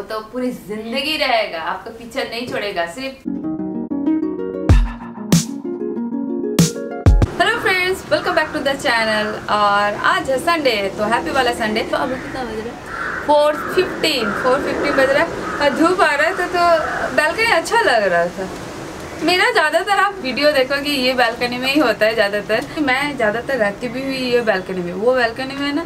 वो तो पूरी ज़िंदगी रहेगा आपका पीछे नहीं छोड़ेगा सिर्फ़ hello friends welcome back to the channel और आज है संडे तो हैप्पी वाला संडे तो अभी कितना बज रहा है? फोर फिफ्टीन फोर फिफ्टीन बज रहा है। धूप आ रहा था तो बैल्कनी अच्छा लग रहा था। मेरा ज़्यादातर आप वीडियो देखोगे ये बालकनी में ही होता है ज़्यादातर। मैं ज़्यादातर रहती भी हुई ये बालकनी में। वो बालकनी में ना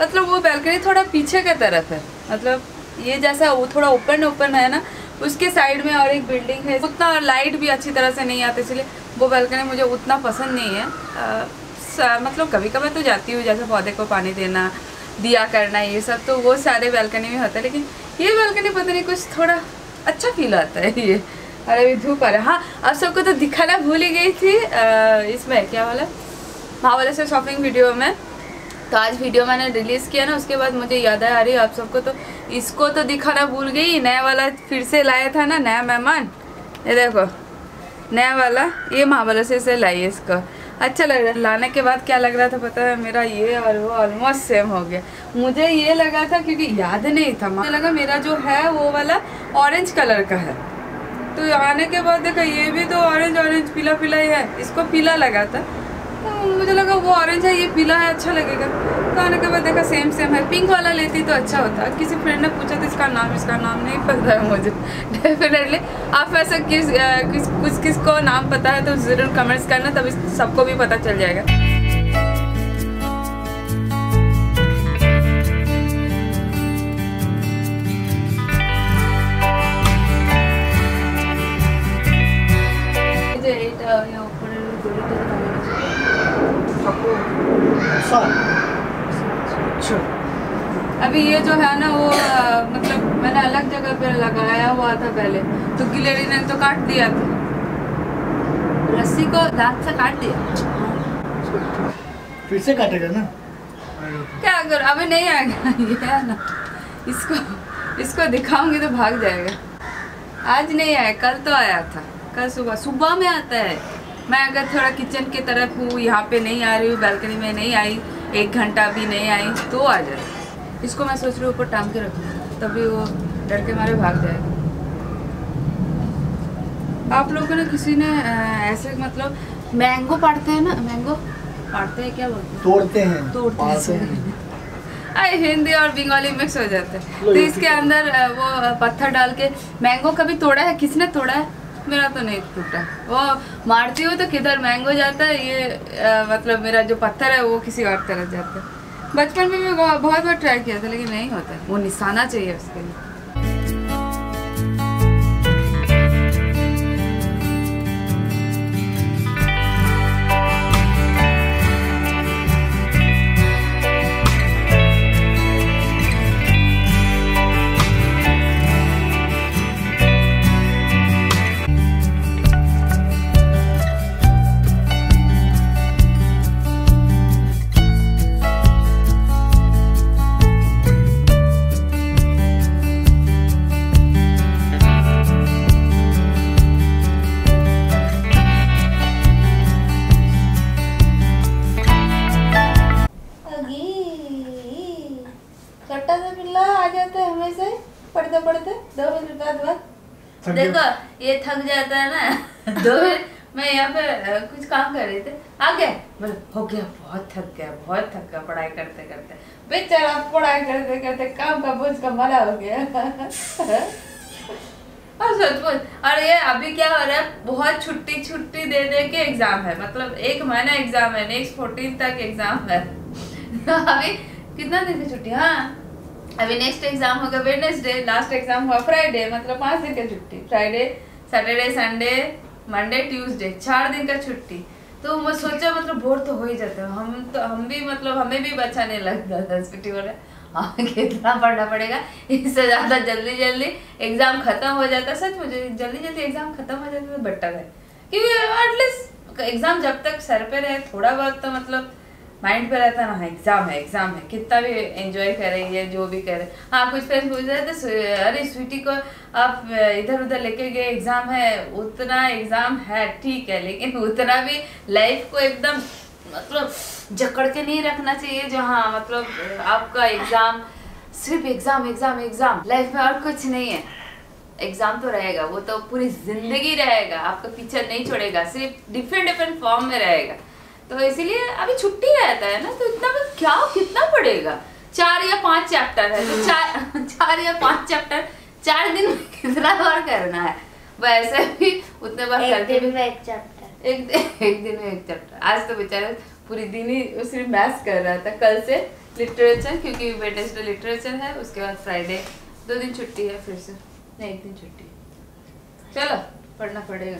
मतलब वो बालकनी थोड़ा पीछे के तरफ़ है। मतलब ये जैसा वो थोड़ा ओपन ओपन है ना उसके साइड में और एक बिल्डिंग है। उतना लाइट भी अच्छी तरह से नहीं आती इसलिए वो बालकनी मुझे उतना पसंद नहीं है। आ, मतलब कभी कभी तो जाती हूँ जैसे पौधे को पानी देना दिया करना ये सब तो वो सारे बालकनी में होता है लेकिन ये बालकनी पता नहीं कुछ थोड़ा अच्छा फील आता है ये। अरे अभी धूप आ रहा है। हाँ आप सबको तो दिखाना भूल ही गई थी इसमें क्या वाला? महावाले से शॉपिंग वीडियो में। तो आज वीडियो मैंने रिलीज़ किया ना उसके बाद मुझे याद आ रही है आप सबको तो इसको तो दिखाना भूल गई। नया वाला फिर से लाया था ना, नया मेहमान। ये देखो, नया वाला, ये महावाले से से लाई इसको। अच्छा लग रहा है, लाने के बाद क्या लग रहा था पता है? मेरा ये और वो ऑलमोस्ट सेम हो गया। मुझे ये लगा था क्योंकि याद नहीं था, मुझे लगा मेरा जो है वो वाला ऑरेंज कलर का है। तो आने के बाद देखा, ये भी तो ऑरेंज ऑरेंज पीला पीला ही है। इसको पीला लगा था। तो मुझे लगा वो ऑरेंज है, ये पीला है अच्छा लगेगा। सबका आने के बाद देखा सेम सेम है। पिंक वाला लेती तो अच्छा होता। किसी फ्रेंड ने पूछा तो इसका नाम इसका नाम नहीं पता है मुझे। डेफिनेटली आप ऐसा किस किस, कुछ किस को नाम पता है तो ज़रूर कमेंट्स करना तब सबको भी पता चल जाएगा। Oh. अभी ये जो है ना वो मतलब मैंने अलग जगह पे लगाया हुआ था पहले तो गिलेरी ने तो काट दिया था। रस्सी को दांत से काट दिया। फिर से काटेगा ना? क्या कर? अभी नहीं आएगा। ये है ना इसको इसको दिखाऊँगी तो भाग जाएगा। आज नहीं आया कल तो आया था। कल सुबह सुबह में आता है। मैं अगर थोड़ा किचन की तरफ़ हूँ यहाँ पे नहीं आ रही हूँ बालकनी में नहीं आई एक घंटा भी नहीं आई तो आ जाए इसको मैं सोच रही हूँ ऊपर टांग के रखूँ तभी वो डर के मारे भाग जाएगा। आप लोगों ने किसी ने ऐसे मतलब मैंगो पाड़ते हैं ना मैंगो? पाड़ते हैं क्या बोलते हैं? तोड़ते हैं। तोड़ते हैं। अरे हिंदी और बंगाली मिक्स हो जाते हैं। तो इसके अंदर वो पत्थर डाल के मैंगो कभी तोड़ा है? किसने तोड़ा है? मेरा तो नहीं टूटा। वो मारती हूँ तो किधर मैंगो जाता है? ये अ, मतलब मेरा जो पत्थर है वो किसी और तरफ़ जाता है। बचपन में भी बहुत बार ट्राई किया था लेकिन नहीं होता है वो निशाना चाहिए उसके लिए देखो ये थक जाता है ना दो मैं यहाँ पे कुछ काम कर रही थी। आ गए बोले हो गया बहुत थक गया बहुत थक गया पढ़ाई करते करते। बेचारा पढ़ाई करते करते काम का बोझ का मरा हो गया। और सचमुच और ये अभी क्या हो रहा है? बहुत छुट्टी छुट्टी दे दे के एग्ज़ाम है। मतलब एक महीना एग्ज़ाम है नेक्स्ट फोर्टीन तक एग्ज़ाम है। अभी कितना दिन की छुट्टी? हाँ। अभी नेक्स्ट एग्ज़ाम होगा वेडनेसडे लास्ट एग्ज़ाम हुआ फ्राइडे मतलब पाँच दिन की छुट्टी। Friday Saturday Sunday Monday Tuesday चार दिन का छुट्टी। तो मैं सोचा मतलब बोर तो हो ही जाते हैं। हम तो हम भी मतलब हमें भी अच्छा नहीं लगता था छुट्टी है हाँ कितना पढ़ना पड़ेगा, इससे ज़्यादा जल्दी जल्दी एग्ज़ाम खत्म हो जाता सच मुझे जल्दी जल्दी एग्ज़ाम खत्म हो जाता तो बेटर है क्योंकि एटलीस्ट एग्ज़ाम जब तक सर पे रहे, थोड़ा बहुत तो मतलब माइंड पे रहता है ना हाँ एग्ज़ाम है एग्ज़ाम है, कितना भी एंजॉय करे, ये जो भी करे। हाँ कुछ फ्रेंड्स पूछ रहे थे अरे स्वीटी को आप इधर उधर लेके गए, एग्ज़ाम है, उतना एग्ज़ाम है, ठीक है, लेकिन उतना भी लाइफ को एकदम मतलब जकड़ के नहीं रखना चाहिए, जो हाँ मतलब आपका एग्ज़ाम, सिर्फ़ एग्ज़ाम एग्ज़ाम एग्ज़ाम लाइफ में और कुछ नहीं है। एग्ज़ाम तो रहेगा, वो तो पूरी ज़िंदगी रहेगा, आपका पीछे नहीं छोड़ेगा, सिर्फ़ डिफरेंट डिफरेंट फॉर्म में रहेगा। तो इसीलिए अभी छुट्टी रहता है ना तो इतना में क्या कितना पड़ेगा? चार या पाँच चैप्टर है तो चार चार या पाँच चैप्टर चार दिन में कितना बार करना है? वैसे भी उतने बार एक करके दिन में एक चैप्टर एक एक दिन में एक चैप्टर आज तो बेचारा पूरी दिन ही सिर्फ़ मैथ्स कर रहा था कल से लिटरेचर क्योंकि वेडनेसडे लिटरेचर है उसके बाद फ्राइडे दो दिन छुट्टी है फिर से नहीं एक दिन छुट्टी चलो पढ़ना पड़ेगा।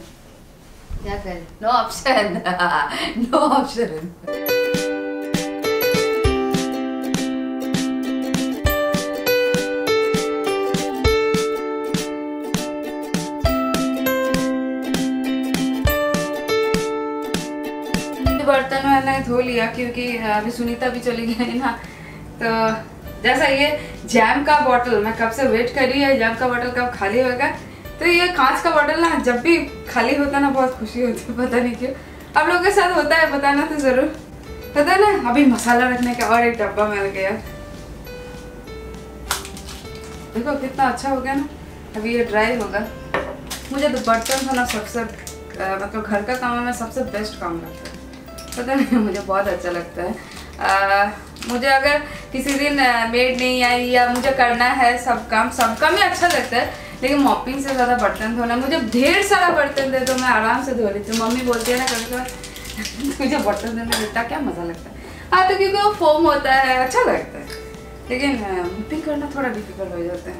क्या करें? नो बर्तन मैंने धो लिया क्योंकि अभी सुनीता भी चली गई ना तो जैसा ये जैम का बॉटल मैं कब से वेट कर रही है जैम का बॉटल कब खाली होगा? तो ये कांच का बॉटल ना जब भी खाली होता ना बहुत खुशी होती है पता नहीं क्यों। आप लोगों के साथ होता है बताना तो ज़रूर। पता है ना अभी मसाला रखने का और एक डब्बा मिल गया। देखो कितना अच्छा हो गया ना अभी ये ड्राई होगा। मुझे तो बर्तन धोना सबसे मतलब घर का काम में सबसे बेस्ट काम लगता है। पता नहीं मुझे बहुत अच्छा लगता है। आ, मुझे अगर किसी दिन मेड नहीं आई या मुझे करना है सब काम सब काम ही अच्छा लगता है। लेकिन मॉपिंग से ज़्यादा बर्तन धोना, मुझे ढेर सारा बर्तन दे तो मैं आराम से धो लेती हूँ। मम्मी बोलती है ना, कभी कभी मुझे बर्तन धोने इतना क्या मज़ा लगता है? हाँ तो क्योंकि वो फोम होता है अच्छा लगता है। लेकिन मॉपिंग करना थोड़ा डिफ़िकल्ट हो जाता है।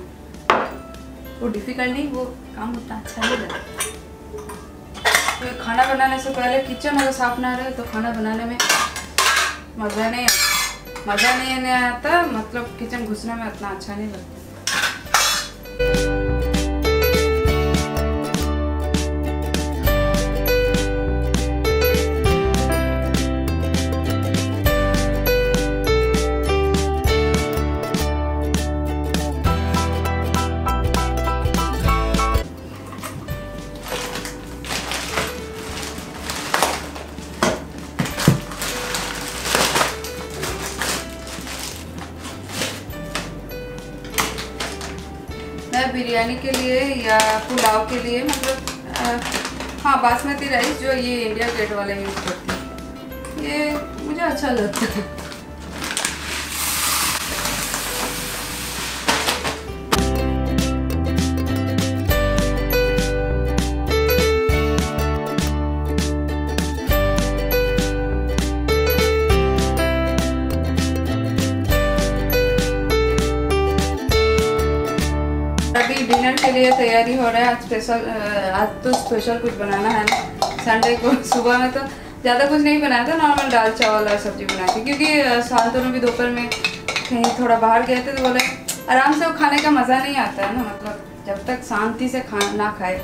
वो डिफ़िकल्ट नहीं, वो काम उतना अच्छा नहीं लगता। तो खाना बनाने से पहले किचन अगर साफ़ ना रहे तो खाना बनाने में मज़ा नहीं मज़ा नहीं आता मतलब किचन घुसने में उतना अच्छा नहीं लगता। पुलाव के लिए मतलब हाँ बासमती राइस जो ये इंडिया गेट वाले यूज़ करते हैं। ये मुझे अच्छा लगता है तैयारी हो रहा है आज स्पेशल आज तो स्पेशल कुछ बनाना है ना। संडे को सुबह में तो ज़्यादा कुछ नहीं बनाया था नॉर्मल दाल चावल और सब्ज़ी बनाई थी क्योंकि अ, शांतनु भी दोपहर में कहीं थोड़ा बाहर गए थे तो बोले आराम से वो खाने का मज़ा नहीं आता है ना मतलब जब तक शांति से खा ना खाए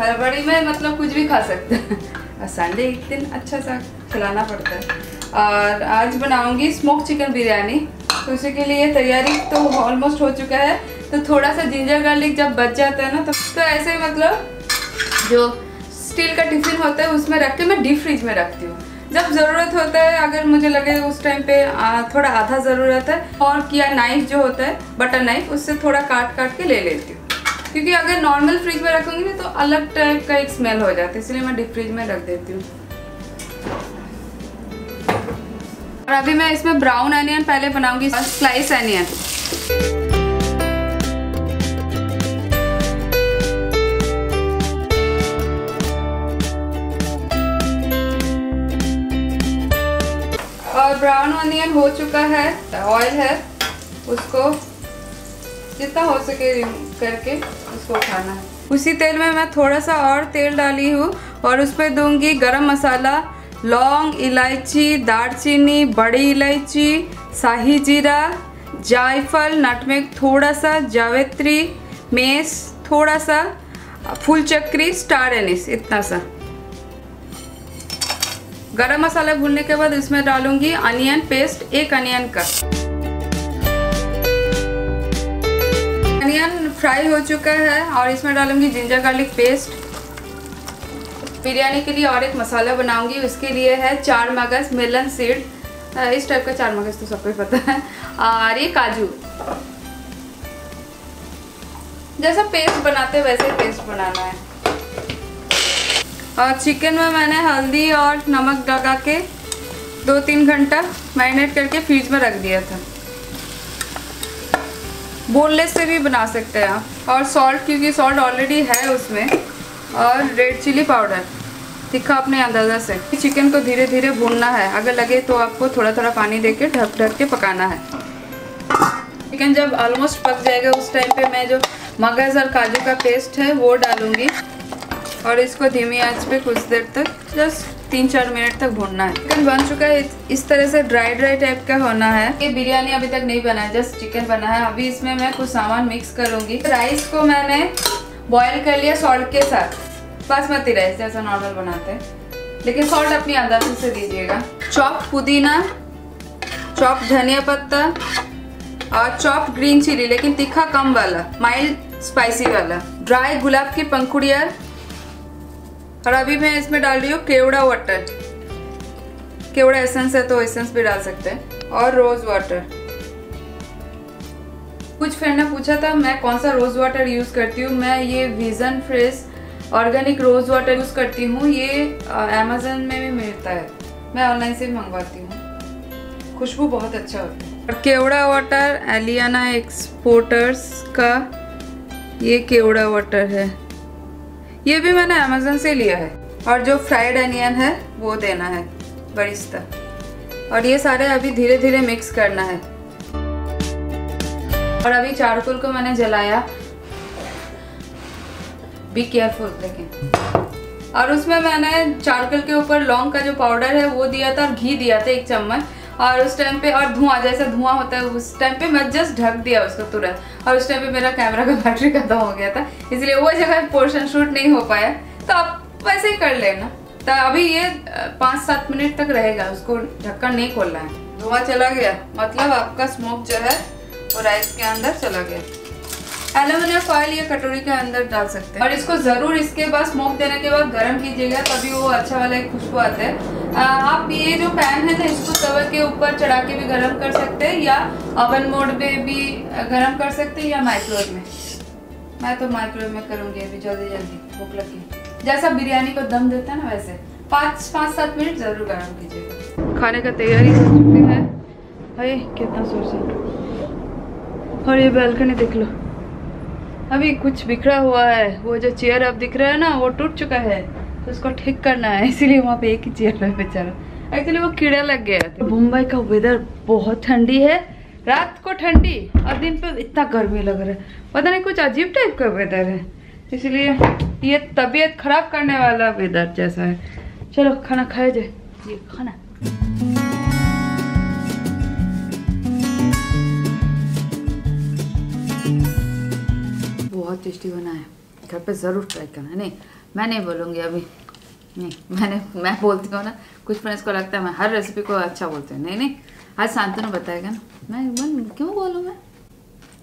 हड़बड़ी में मतलब कुछ भी खा सकते हैं। और संडे एक दिन अच्छा सा खिलाना पड़ता है। और आज बनाऊँगी स्मोक चिकन बिरयानी तो उसी के लिए तैयारी तो ऑलमोस्ट हो चुका है। तो थोड़ा सा जिंजर गार्लिक जब बच जाता है ना तो, तो ऐसे ही मतलब जो स्टील का टिफ़िन होता है उसमें रख के मैं डीप फ्रिज में रखती हूँ। जब ज़रूरत होता है अगर मुझे लगे उस टाइम पे आ, थोड़ा आधा ज़रूरत है और किया नाइफ जो होता है बटर नाइफ उससे थोड़ा काट काट के ले लेती हूँ। क्योंकि अगर नॉर्मल फ्रिज में रखूँगी ना तो अलग टाइप का एक स्मेल हो जाता है इसलिए मैं डीप फ्रिज में रख देती हूँ। और अभी मैं इसमें ब्राउन अनियन पहले बनाऊँगी स्लाइस अनियन और ब्राउन ऑनियन हो चुका है ऑयल है, उसको जितना हो सके करके उसको उठाना है। उसी तेल में मैं थोड़ा सा और तेल डाली हूँ और उस पर दूँगी गरम मसाला, लौंग, इलायची, दालचीनी, बड़ी इलायची, शाही जीरा, जायफल, नटमेग थोड़ा सा, जावित्री, मेस थोड़ा सा फूल चक्री स्टार एनिस इतना सा। गरम मसाला भूनने के बाद इसमें डालूँगी अनियन पेस्ट, एक अनियन का। अनियन फ्राई हो चुका है और इसमें डालूँगी जिंजर गार्लिक पेस्ट। बिरयानी के लिए और एक मसाला बनाऊँगी, उसके लिए है चार मगज मिलन सीड। इस टाइप का चार मगज तो सबको पता है। और ये काजू। जैसा पेस्ट बनाते वैसे पेस्ट बनाना है। और चिकन में मैंने हल्दी और नमक लगा के दो तीन घंटा मैरिनेट करके फ्रीज में रख दिया था। बोनलेस से भी बना सकते हैं आप। और सॉल्ट क्योंकि सॉल्ट ऑलरेडी है उसमें। और रेड चिली पाउडर तीखा अपने अंदाज़ा से चिकन को धीरे धीरे भूनना है। अगर लगे तो आपको थोड़ा थोड़ा पानी दे के ढक ढक के पकाना है। चिकन जब ऑलमोस्ट पक जाएगा, उस टाइम पे मैं जो मगज और काजू का पेस्ट है, वो डालूँगी। और इसको धीमी आँच पे कुछ देर तक, जस्ट तीन चार मिनट तक भूनना है। चिकन बन चुका है, इस तरह से ड्राई ड्राई टाइप का होना है। ये बिरयानी अभी तक नहीं बना है जस्ट चिकन बना है। अभी इसमें मैं कुछ सामान मिक्स करूँगी। राइस को मैंने बॉईल कर लिया सॉल्ट के साथ। बासमती राइस जैसा नॉर्मल बनाते हैं। लेकिन सॉल्ट अपनी अंदाजे से दीजिएगा। चॉप पुदीना चॉप धनिया पत्ता और चॉप ग्रीन चिली लेकिन तीखा कम वाला माइल्ड स्पाइसी वाला। ड्राई गुलाब की पंखुड़िया और अभी मैं इसमें डाल रही हूँ केवड़ा वाटर केवड़ा एसेंस है तो एसेंस भी डाल सकते हैं। और रोज वाटर कुछ फ्रेंड ने पूछा था, मैं कौन सा रोज वाटर यूज़ करती हूँ? मैं ये vision fresh organic rose water use करती हूँ। ये अमेजोन में भी मिलता है। मैं ऑनलाइन से मंगवाती हूँ। खुशबू बहुत अच्छा होता है। और केवड़ा वाटर एलियाना एक्सपोर्टर्स का ये केवड़ा वाटर है। ये भी मैंने अमेजोन से लिया है। और जो फ्राइड अनियन है, वो देना है बरिस्ता और ये सारे अभी धीरे धीरे मिक्स करना है। और अभी चारकोल को मैंने जलाया। बी केयरफुल लेकिन और उसमें मैंने चारकोल के ऊपर लौंग का जो पाउडर है, वो दिया था और घी दिया था एक चम्मच। और उस टाइम पे, और धुआँ, जैसा धुआँ होता है, उस टाइम पे मैं जस्ट ढक दिया उसको तुरंत। और उस टाइम पे मेरा कैमरा का बैटरी खत्म हो गया था। इसलिए वो जगह पोर्शन शूट नहीं हो पाया तो आप वैसे ही कर लेना। तो अभी ये पाँच सात मिनट तक रहेगा, उसको ढक्कन नहीं खोलना है। धुआँ चला गया। मतलब आपका स्मोक जो है, वो राइस के अंदर चला गया। एल्यूमिनियम फॉइल या कटोरी के अंदर डाल सकते हैं। और इसको ज़रूर इसके बाद स्मोक देने के बाद गर्म कीजिएगा तभी वो अच्छा वाला एक खुशबू आता है। आ, आप ये जो पैन है ना इसको तवे के ऊपर चढ़ा के भी गर्म कर सकते हैं या ओवन मोड में भी गर्म कर सकते हैं या माइक्रोवेव में। मैं तो माइक्रोवेव में करूँगी अभी जल्दी जल्दी भूख लगी जैसा बिरयानी को दम देता है ना वैसे। पाँच पाँच सात मिनट ज़रूर गर्म कीजिएगा। खाने का तैयारी हो चुकी है। भाई कितना सोच और ये बैल्कनी देख लो। अभी कुछ बिखरा हुआ है। वो जो चेयर अब दिख रहा है ना, वो टूट चुका है। तो उसको ठीक करना है। इसीलिए वहाँ पे एक ही चेयर है बेचारा। एक्चुअली वो कीड़ा लग गया है। मुंबई का वेदर बहुत ठंडी है। रात को ठंडी, और दिन पे इतना गर्मी लग रहा है। पता नहीं कुछ अजीब टाइप का वेदर है। इसलिए ये तबीयत खराब करने वाला वेदर जैसा है। चलो, खाना खाया जाए। ये खाना। बहुत टेस्टी बना है घर पे ज़रूर ट्राई करना। नहीं मैं नहीं बोलूँगी अभी। नहीं मैंने मैं बोलती हूँ ना कुछ फ्रेंड्स को लगता है मैं हर रेसिपी को अच्छा बोलती हूँ। नहीं नहीं आज शांतनु बताएगा ना। मैं मैं क्यों बोलूँ मैं?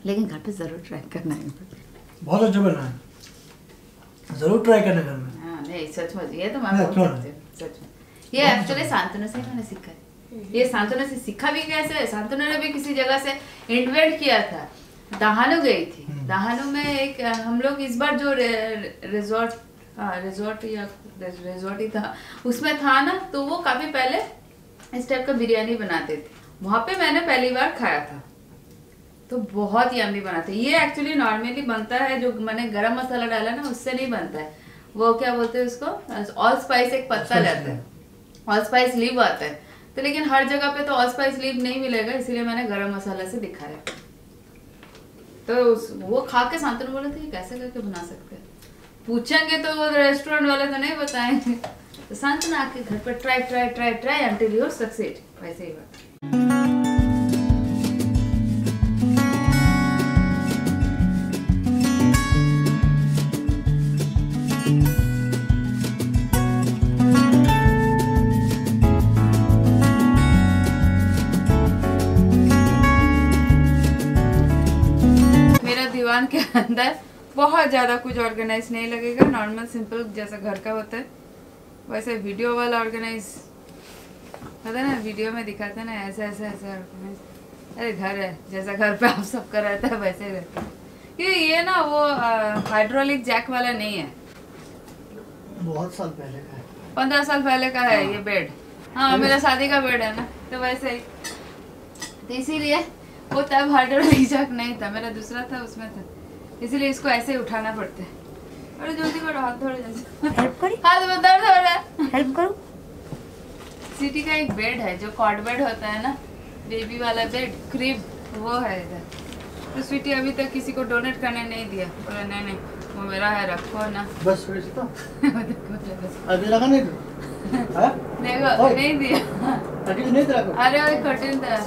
लेकिन घर पे ज़रूर ट्राई करना है। बहुत अच्छा बना है। ज़रूर ट्राई करना घर में। हाँ नहीं सच में ये तो मैं बोल सकती हूँ सच में। ये एक्चुअली शांतनु से मैंने सीखा है। ये शांतनु से सीखा भी कैसे? शांतनु ने भी किसी जगह से इन्वेंट किया था। दहानु गई थी। दहानु में एक हम लोग इस बार जो रिजॉर्ट हाँ रिजॉर्ट या रिजॉर्ट ही था उसमें था ना तो वो काफ़ी पहले इस टाइप का बिरयानी बनाते थे। वहाँ पे मैंने पहली बार खाया था। तो बहुत यम्मी बनाते हैं। ये एक्चुअली नॉर्मली बनता है जो मैंने गरम मसाला डाला ना उससे नहीं बनता है। वो क्या बोलते हैं उसको? ऑल स्पाइस एक पत्ता रहता है। ऑल स्पाइस लीव आता है। तो लेकिन हर जगह पे तो ऑल स्पाइस लीव नहीं मिलेगा इसीलिए मैंने गरम मसाला से दिखाया। तो उस, वो खा के शांतनु बोले थे कैसे करके बना सकते हैं? पूछेंगे तो रेस्टोरेंट वाले तो नहीं बताएँगे। तो शांतनु आके घर पर try try try try until your success वैसे ही बात। दीवान के अंदर बहुत ज़्यादा कुछ ऑर्गेनाइज नहीं लगेगा नॉर्मल सिंपल जैसा घर का होता है। वैसे वीडियो वाला ऑर्गेनाइज है ना वीडियो में दिखाते हैं ना ऐसा ऐसा ऐसा ऑर्गेनाइज अरे घर है जैसा घर पे आप सबका रहता है वैसे ही रहता है। कि ये ना वो हाइड्रोलिक जैक वाला नहीं है। बहुत साल पहले का है। पंद्रह साल पहले का है ये बेड हाँ मेरा शादी का बेड है ना तो वैसे ही। तो इसीलिए वो तब हाइड्रोलिक जैक नहीं था मेरा दूसरा था उसमें था। इसीलिए इसको ऐसे ही उठाना पड़ता है। अरे जल्दी करो हाथ थोड़े जल्दी। हेल्प करी। हाथ में दर्द हो रहा है। हेल्प करो। सिटी का एक बेड है जो कॉट बेड होता है ना बेबी वाला बेड क्रीब वो है इधर। तो स्वीटी अभी तक किसी को डोनेट करने नहीं दिया। बोला नहीं नहीं वो मेरा है रखो ना। बस तो अभी लगा नहीं? तो हाँ ओए। नहीं दिया। अभी नहीं तेरा अरे वो कठिन था।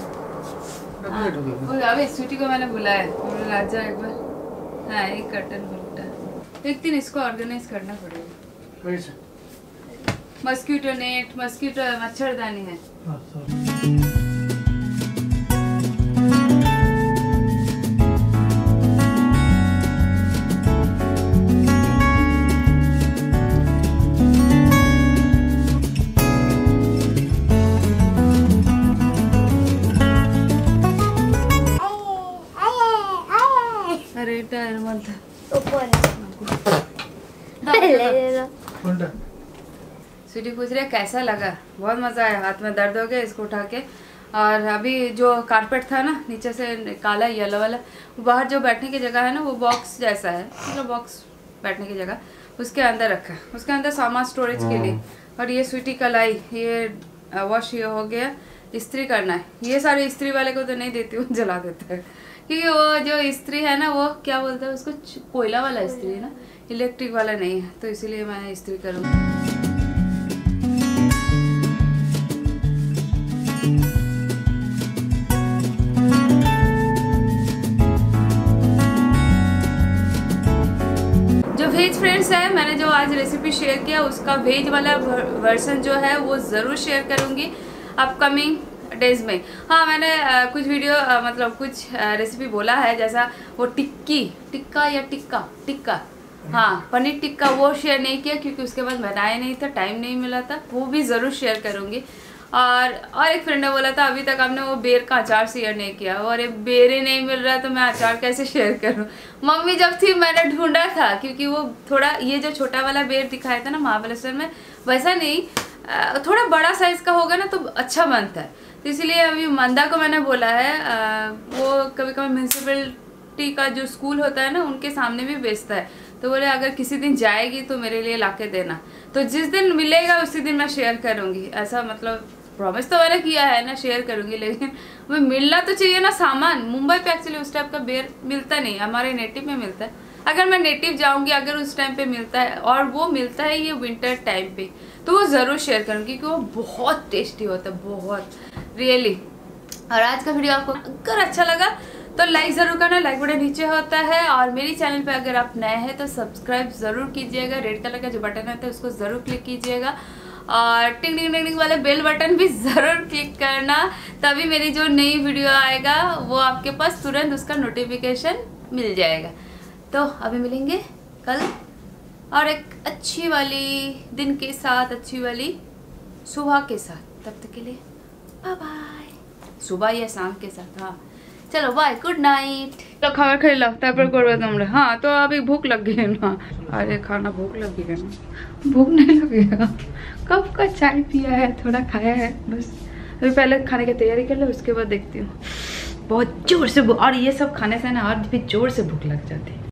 डॉक्यूमेंट हो। गया अबे स्वीटी को मैंने बुलाया बोले आ एक बार। हाँ एक कर्टन बुलटा एक दिन इसको ऑर्गेनाइज करना पड़ेगा। मस्क्यूटो मस्कीटो नेट मस्कीटो मच्छरदानी है। स्वीटी पूछ रही है कैसा लगा? बहुत मज़ा आया हाथ में दर्द हो गया इसको उठा के। और अभी जो कारपेट था ना नीचे से काला येलो वाला वो बाहर जो बैठने की जगह है ना वो बॉक्स जैसा है मतलब बॉक्स बैठने की जगह उसके अंदर रखा है। उसके अंदर सामान स्टोरेज के लिए। और ये स्वीटी कलाई ये वॉश ये हो गया इस्त्री करना है। ये सारे इस्त्री वाले को तो नहीं देती हूँ जला देता है। क्योंकि वो जो इस्त्री है ना वो क्या बोलते हैं उसको? कोयला वाला इस्त्री है ना इलेक्ट्रिक वाला नहीं है तो इसीलिए मैं इस्त्री करूँगी। फ्रेंड्स है मैंने जो आज रेसिपी शेयर किया उसका वेज वाला वर्सन जो है वो ज़रूर शेयर करूँगी अपकमिंग डेज़ में। हाँ मैंने अ, कुछ वीडियो अ, मतलब कुछ रेसिपी बोला है जैसा वो टिक्की टिक्का या टिक्का टिक्का। हाँ पनीर टिक्का वो शेयर नहीं किया क्योंकि उसके बाद बनाया नहीं था टाइम नहीं मिला था वो भी ज़रूर शेयर करूँगी। और और एक फ्रेंड ने बोला था, अभी तक हमने वो बेर का अचार शेयर नहीं किया और ये बेरे नहीं मिल रहा तो मैं अचार कैसे शेयर करूँ? मम्मी जब थी, मैंने ढूंढा था, क्योंकि वो थोड़ा, ये जो छोटा वाला बेर दिखाया था ना, महाबलेश्वर में, वैसा नहीं थोड़ा बड़ा साइज़ का होगा ना तो अच्छा बनता है। तो इसीलिए अभी मंदा को मैंने बोला है वो कभी कभी म्यूनसिपलिटी का जो स्कूल होता है ना, उनके सामने भी बेचता है। तो बोले, अगर किसी दिन जाएगी तो मेरे लिए लाके देना। तो जिस दिन मिलेगा, उसी दिन मैं शेयर करूँगी। ऐसा मतलब प्रॉमिस तो मैंने किया है ना शेयर करूँगी, लेकिन वो मिलना तो चाहिए ना सामान। मुंबई पे एक्चुअली उस टाइप का बेर मिलता नहीं, हमारे नेटिव में मिलता है। अगर मैं नेटिव जाऊँगी, अगर उस टाइम पे मिलता है, और वो मिलता है ये विंटर टाइम पे तो वो ज़रूर शेयर करूँगी, क्योंकि वो बहुत टेस्टी होता है, बहुत। रियली और आज का वीडियो आपको अगर अच्छा लगा तो लाइक ज़रूर करना लाइक बटन नीचे होता है, और मेरी चैनल पे अगर आप नए हैं तो सब्सक्राइब ज़रूर कीजिएगा। रेड कलर का जो बटन होता है, उसको ज़रूर क्लिक कीजिएगा। और टिंग टिंग टिंग टिंग वाला बेल बटन भी ज़रूर क्लिक करना, तभी मेरी जो नई वीडियो आएगा, वो आपके पास तुरंत उसका नोटिफिकेशन मिल जाएगा। तो अभी मिलेंगे कल, और एक अच्छी वाली दिन के साथ, अच्छी वाली सुबह के साथ। तब तक के लिए बाय बाय सुबह या शाम के साथ हाँ। चलो बाय गुड नाइट तो खाना खाई लगता पर करो तुम हाँ तो अभी भूख लग गई ना। अरे, खाना भूख लग गई ना। भूख नहीं लगेगा कब का चाय पिया है, थोड़ा खाया है, बस। अभी पहले खाने की तैयारी कर लो, उसके बाद देखती हूँ। बहुत ज़ोर से और ये सब खाने से ना, और भी ज़ोर से भूख लग जाती है।